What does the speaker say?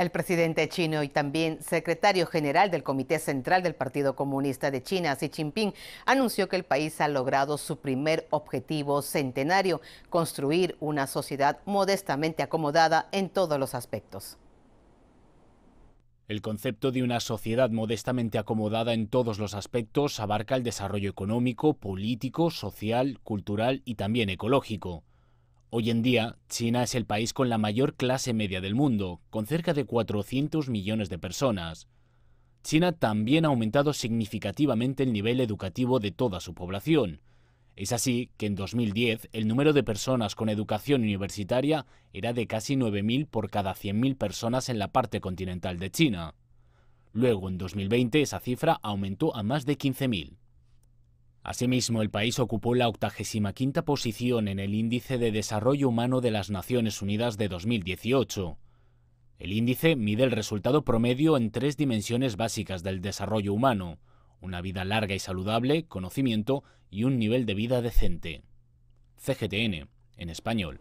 El presidente chino y también secretario general del Comité Central del Partido Comunista de China, Xi Jinping, anunció que el país ha logrado su primer objetivo centenario, construir una sociedad modestamente acomodada en todos los aspectos. El concepto de una sociedad modestamente acomodada en todos los aspectos abarca el desarrollo económico, político, social, cultural y también ecológico. Hoy en día, China es el país con la mayor clase media del mundo, con cerca de 400 millones de personas. China también ha aumentado significativamente el nivel educativo de toda su población. Es así que en 2010 el número de personas con educación universitaria era de casi 9.000 por cada 100.000 personas en la parte continental de China. Luego, en 2020, esa cifra aumentó a más de 15.000. Asimismo, el país ocupó la 85 posición en el Índice de Desarrollo Humano de las Naciones Unidas de 2018. El índice mide el resultado promedio en tres dimensiones básicas del desarrollo humano, una vida larga y saludable, conocimiento y un nivel de vida decente. CGTN, en español.